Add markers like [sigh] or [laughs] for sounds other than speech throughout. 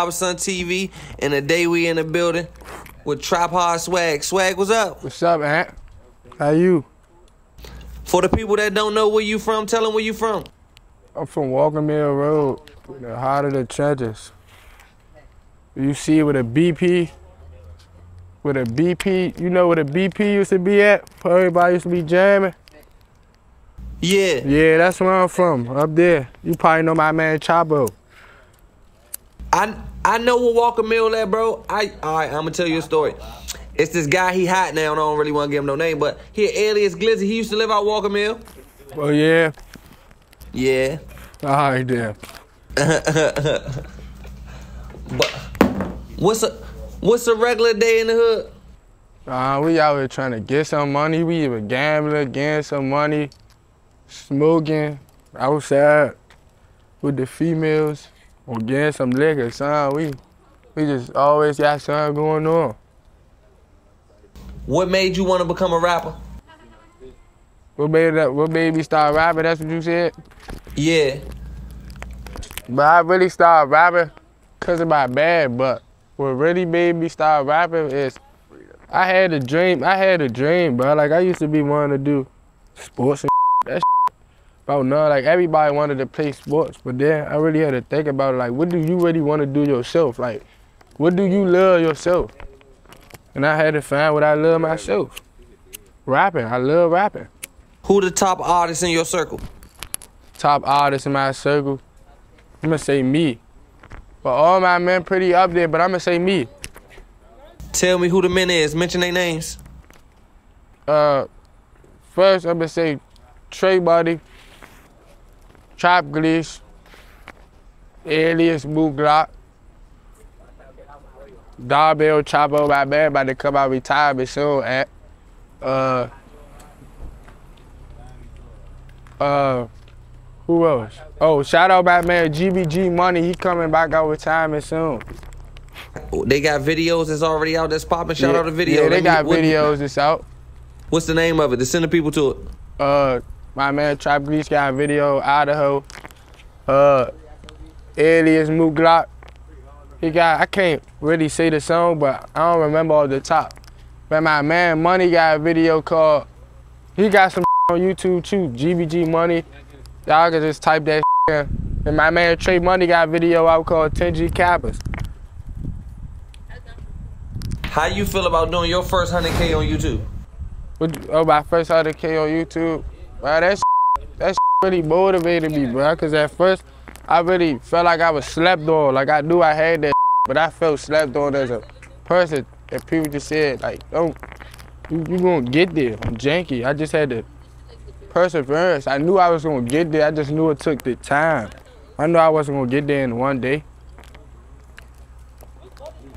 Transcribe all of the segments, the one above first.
Barbarason TV, and today we in the building with Traphard Swagg. Swag, what's up? What's up, Ant? How you? For the people that don't know where you from, tell them where you from. I'm from Walker Mill Road, the heart of the trenches. You see with a BP, with a BP, you know where the BP used to be at? Where everybody used to be jamming? Yeah. Yeah, that's where I'm from, up there. You probably know my man Chabo. I I know where Walker Mill at, bro. I all right, I'm gonna tell you a story. It's this guy, he hot now, and I don't really want to give him no name, but he alias Glizzy. He used to live out Walker Mill. Oh yeah? Yeah. All right then. [laughs] But what's a what's a regular day in the hood? Uh, we out here trying to get some money. We even gambling, getting some money, smoking outside with the females, or getting some liquor. Son, we we just always got something going on. What made you want to become a rapper? What made that? What made me start rapping? That's what you said. Yeah. But I really started rapping because of my bad. But what really made me start rapping is I had a dream. I had a dream, bro. Like I used to be wanting to do sports and [laughs] that about none. Like everybody wanted to play sports, but then I really had to think about it. Like, what do you really want to do yourself? Like, what do you love yourself? And I had to find what I love myself. Rapping. I love rapping. Who the top artists in your circle? top artists in my circle, I'm gonna say me. But all my men pretty up there, but I'm gonna say me. Tell me who the men is. Mention their names. Uh, first I'm gonna say Trey Buddy, Trap Glitch, Alias Boo Glock, Darbell Chapo, my man about to come out retirement soon at uh uh who else? Oh, shout out my man GBG Money. He coming back out retirement soon. They got videos that's already out that's popping. Shout yeah, out the video. Yeah, they me- got what- videos that's out. What's the name of it? To send the people to it. Uh, my man Trap Grease got a video, Idaho. Uh, Alias Mook Glock. He got, I can't really say the song, but I don't remember off the top. But my man Money got a video called, he got some [laughs] on YouTube too, GBG Money. Y'all can just type that [laughs] in. And my man Trey Money got a video out called 10G Kappas. How you feel about doing your first 100K on YouTube? What- Oh, my first 100K on YouTube. Bro, that that really motivated me, bro. Cause at first, I really felt like I was slept on. Like I knew I had that, but I felt slept on as a person. And people just said, like, don't, you, you gonna get there. I'm janky. I just had to perseverance. I knew I was gonna get there. I just knew it took the time. I knew I wasn't gonna get there in one day.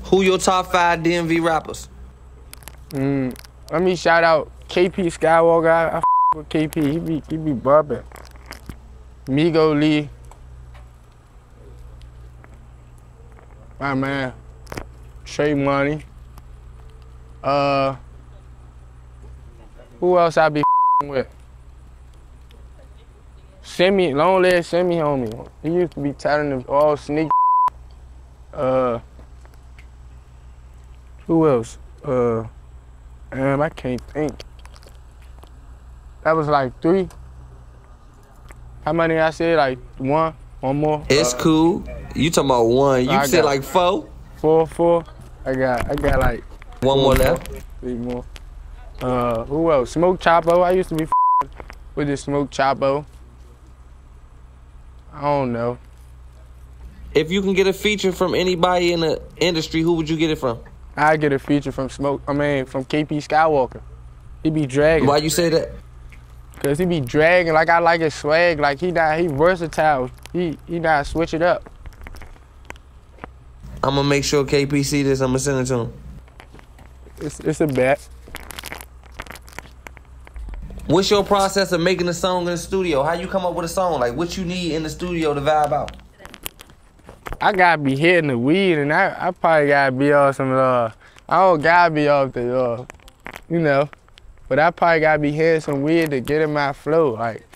Who your top five DMV rappers? Mm, let me shout out KP Skywalker. I, I with KP. He be he be bumping. Migo Lee. My man. Trey Money. Uh. Who else I be [laughs] with? Semi, long leg semi homie. He used to be telling them all sneak. Uh. Who else? Uh. Damn, I can't think. That was like three. How many I said? Like one, one more. It's Uh, cool. You talking about one. You I said like four. Four, four. I got, I got like One more left. Three more. Uh, who else? Smoke Chapo. I used to be [laughs] with the Smoke Chapo. I don't know. If you can get a feature from anybody in the industry, who would you get it from? I get a feature from Smoke. I mean, from KP Skywalker. He be dragging. Why you say that? Cause he be dragging like I like his swag. Like he not he versatile. He he not switch it up. I'm gonna make sure KP see this. I'm gonna send it to him. It's it's a bet. What's your process of making a song in the studio? How you come up with a song? Like what you need in the studio to vibe out? I gotta be hitting the weed, and I, I probably gotta be off some uh. I don't gotta be off the uh, you know, but I probably gotta be hitting some weed to get in my flow. Like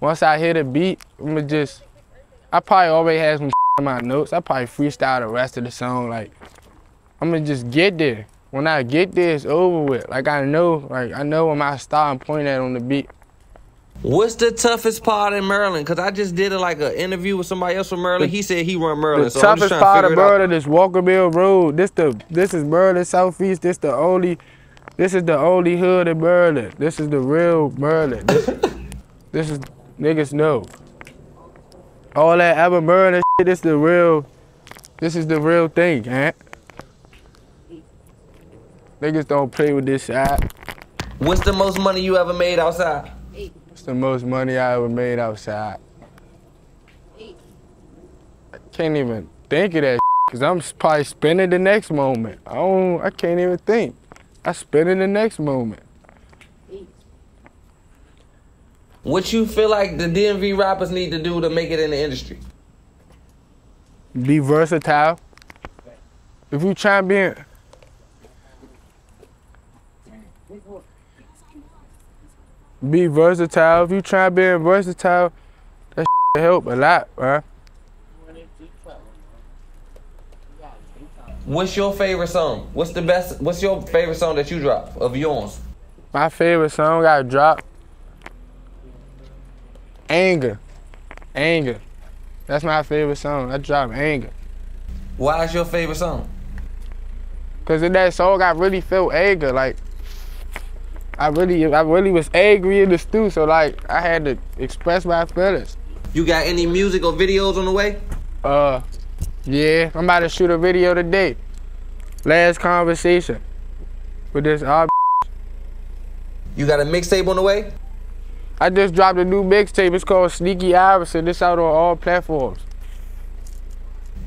once I hit a beat, I'ma just. I probably already have some in my notes. I probably freestyle the rest of the song. Like, I'm gonna just get there. When I get there, it's over with. Like I know, like I know where my starting point at on the beat. What's the toughest part in Maryland? Cause I just did a, like an interview with somebody else from Maryland. He said he run Maryland. The so toughest trying to part of figure it out. Maryland is Walker Mill Road. This the this is Maryland Southeast. This the only this is the only hood in Maryland. This is the real Maryland. This, [laughs] this is niggas know. All that ever Maryland shit, this is the real this is the real thing, man. Niggas don't play with this side. What's the most money you ever made outside? What's the most money I ever made outside. I can't even think of that because I'm probably spending the next moment. I don't, I can't even think. I spend in the next moment. What you feel like the DMV rappers need to do to make it in the industry? Be versatile. If you try and be, be versatile. If you try being versatile, that help a lot, bruh. What's your favorite song? What's the best? What's your favorite song that you drop of yours? My favorite song I dropped. Anger. Anger. That's my favorite song. I dropped Anger. Why is your favorite song? Cause in that song I really felt anger. Like I really I really was angry in the stew, so like I had to express my feelings. You got any music or videos on the way? Uh yeah, I'm about to shoot a video today. Last conversation. With this ob. You got a mixtape on the way? I just dropped a new mixtape. It's called Sneaky Iverson. It's out on all platforms.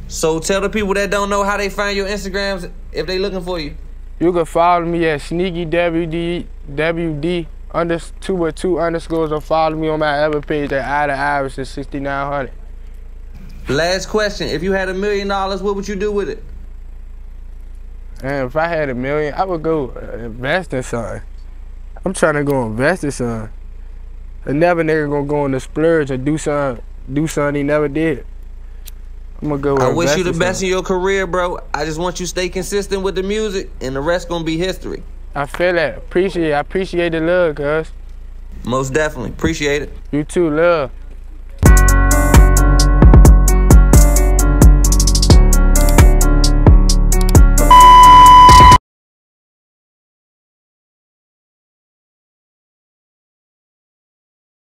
So tell the people that don't know how they find your Instagrams if they looking for you. You can follow me at Sneaky WD WD under two with two underscores or follow me on my other page at Ida Iverson 6900. Last question: If you had a million dollars, what would you do with it? And if I had a million, I would go uh, invest in something. I'm trying to go invest in something. Another nigga gonna go on the splurge and do something, do something he never did. I'm gonna go. I wish you the best in your career, bro. I just want you to stay consistent with the music, and the rest gonna be history. I feel that. Appreciate. it. I appreciate the love, cuz. Most definitely appreciate it. You too, love.